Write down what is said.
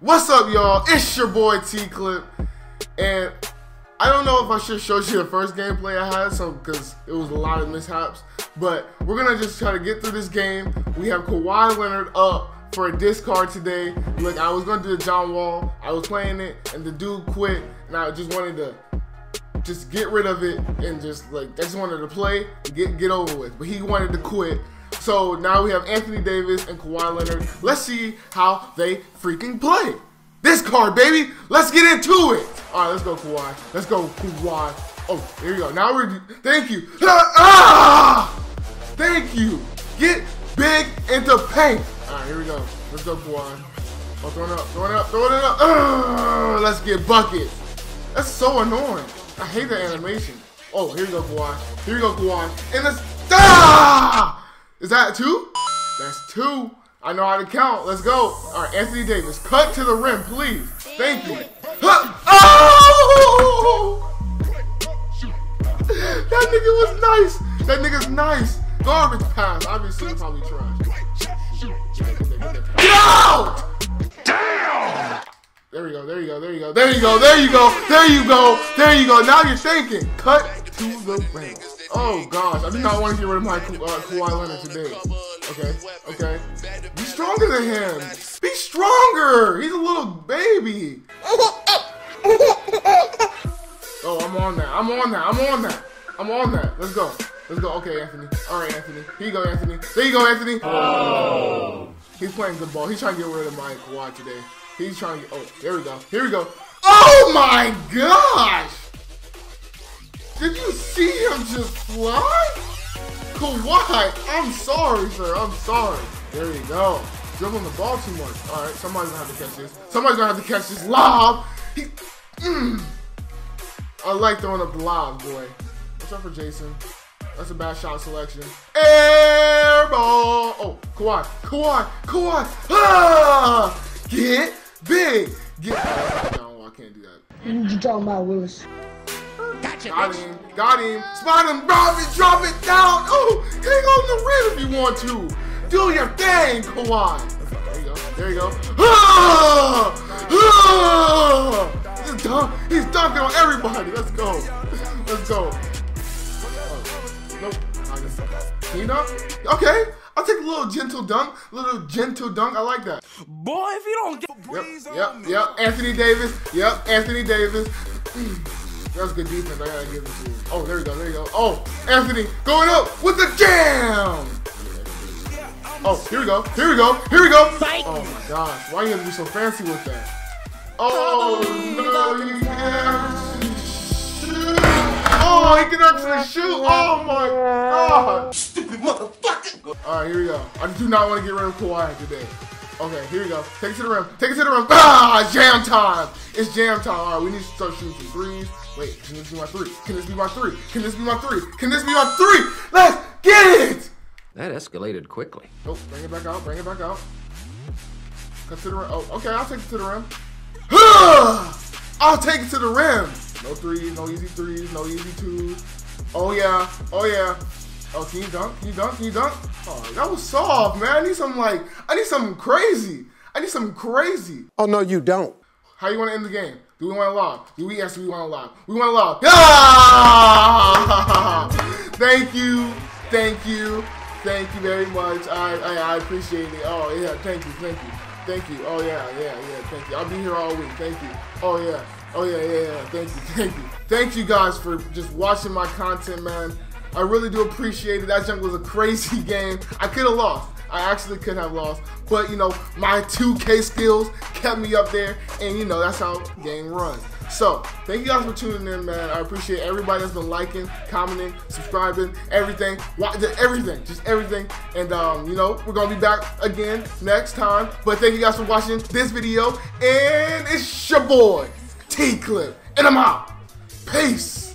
What's up, y'all? It's your boy T Clip, and I don't know if I should show you the first gameplay I had, so because it was a lot of mishaps. But we're gonna just try to get through this game. We have Kawhi Leonard up for a discard today. Look, I was gonna do the John Wall. I was playing it, and the dude quit, and I just wanted to just get rid of it and just like I just wanted to play, get get over with. But he wanted to quit. So now we have Anthony Davis and Kawhi Leonard. Let's see how they freaking play. This card, baby. Let's get into it. All right, let's go, Kawhi. Let's go, Kawhi. Oh, here you go. Now we're. Thank you. Ah! Thank you. Get big into paint. All right, here we go. Let's go, Kawhi. Oh, throwing it up, throwing it up, throwing it up. Ah! Let's get buckets. That's so annoying. I hate the animation. Oh, here you go, Kawhi. Here you go, Kawhi. And let's. Ah! Is that two? That's two. I know how to count. Let's go. All right, Anthony Davis, cut to the rim, please. Thank you. Oh! That nigga was nice. That nigga's nice. Garbage pass. Obviously, probably trash. Get out! Damn! There we go. There you go. There you go. There you go. There you go. There you go. There you go. Now you're thinking. Cut to the rim. Oh gosh, I do not want to get rid of my uh, Kawhi Leonard today. Okay, okay. Be stronger than him. Be stronger. He's a little baby. Oh, I'm on that. I'm on that. I'm on that. I'm on that. Let's go. Let's go. Okay, Anthony. All right, Anthony. Here you go, Anthony. There you go, Anthony. Oh. He's playing good ball. He's trying to get rid of my Kawhi today. He's trying to get. Oh, there we go. Here we go. Oh my gosh! Did you see him just fly? Kawhi, I'm sorry, sir. I'm sorry. There you go. Dribbling the ball too much. All right, somebody's gonna have to catch this. Somebody's gonna have to catch this lob. He, mm. I like throwing up the lob, boy. What's up for Jason? That's a bad shot selection. Air ball. Oh, Kawhi, Kawhi, Kawhi. Ah! Get big. Get. No, I can't do that. You talking about, Willis? Gotcha, Got him. Got him. Spot him. Drop it. Drop it down. Oh, hang on the rim if you want to. Do your thing, Kawhi. There you go. There you go. Ah! Ah! He's, dunk. He's dunking on everybody. Let's go. Let's go. Oh, nope. Can you dunk? Okay. I'll take a little gentle dunk. A little gentle dunk. I like that. Boy, if you don't get Yep, yep, yep. Anthony Davis. Yep, Anthony Davis. That's good defense. I gotta give it to you. Oh, there you go. There you go. Oh, Anthony going up with the jam. Oh, here we go. Here we go. Here we go. Oh my gosh. Why you have to be so fancy with that? Oh no, you can't shoot. Oh, he can actually shoot. Oh my god. stupid motherfucker. All right, here we go. I do not want to get rid of Kawhi today. Okay, here we go. Take it to the rim. Take it to the rim. Ah, jam time. It's jam time. All right, we need to start shooting some threes. Wait, can this be my three? Can this be my three? Can this be my three? Can this be my three? Let's get it! That escalated quickly. Oh, bring it back out. Bring it back out. Cut to the rim. Oh, okay, I'll take it to the rim. I'll take it to the rim. No threes, no easy threes, no easy twos. Oh yeah, oh yeah. Oh, can you dunk? Can you dunk? Can you dunk? Oh, that was soft, man. I need something like, I need something crazy. I need something crazy. Oh, no, you don't. How you want to end the game? Do we want to lob? Do we? Yes, we want to lob. We want to lob. Ah! Thank you. Thank you. Thank you very much. I, I I appreciate it. Oh yeah, thank you, thank you, thank you. Oh yeah, yeah, yeah, thank you. I'll be here all week. Thank you. Oh yeah, oh yeah, yeah, yeah. Thank you, thank you, thank you guys for just watching my content, man. I really do appreciate it. That junk was a crazy game. I could have lost. I actually could have lost, but you know my 2K skills kept me up there, and you know that's how game runs. So, thank you guys for tuning in, man. I appreciate everybody that's been liking, commenting, subscribing, everything, everything, just everything. And, um, you know, we're going to be back again next time. But thank you guys for watching this video. And it's your boy, T-Clip. And I'm out. Peace.